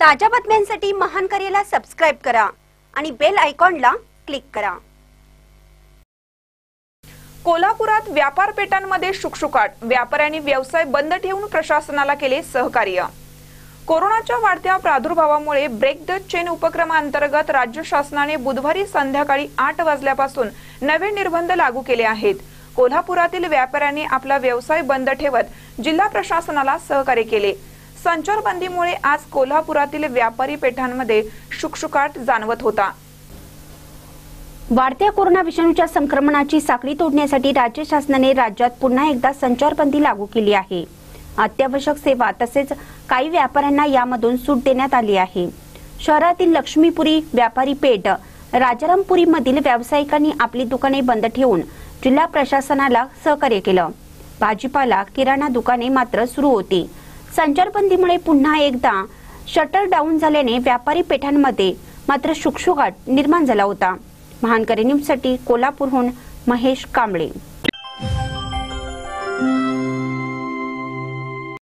ताज्या बातम्यांसाठी महान करेला सबस्क्राईब करा आणि बेल आयकॉनला क्लिक करा. कोल्हापुरात व्यापारपेठांमध्ये शुकशुकाट. व्यापाऱ्यांनी व्यवसाय बंद ठेवून प्रशासनाला केले सहकार्य. कोरोनाच्या वाढत्या प्रादुर्भावामुळे ब्रेक द चेन उपक्रमाअंतर्गत राज्य शासनाने बुधवारी संध्याकाळी आठ वाजल्यापासून नवे निर्बंध लागू केले आहेत. कोल्हापुरातील व्यापाऱ्यांनी आपला व्यवसाय बंद ठेवत जिल्हा प्रशासनाला सहकार्य केले. संचारबंदीमुळे आज कोल्हापुरातील व्यापारी पेठांमध्ये शुकशुकाट जाणवत होता. वाढत्या कोरोना विषाणूच्या संक्रमणाची साखळी तोडण्यासाठी राज्य शासनाने राज्यात पुन्हा एकदा संचारबंदी लागू केली आहे. अत्यावश्यक सेवा तसेच काही व्यापाऱ्यांना यामधून सूट देण्यात आली आहे. शहरातील लक्ष्मीपुरी व्यापारी पेठ राजारामपुरी मधील व्यावसायिकांनी आपली दुकाने बंद ठेवून जिल्हा प्रशासनाला सहकार्य केलं. भाजीपाला किराणा दुकाने मात्र सुरू होती. संचारबंदीमुळे पुन्हा एकदा शटर डाऊन झाल्याने व्यापारी पेठांमध्ये मात्र शुकशुकाट निर्माण झाला होता. महानकरी न्यूजसाठी कोल्हापूरहून महेश कांबळे.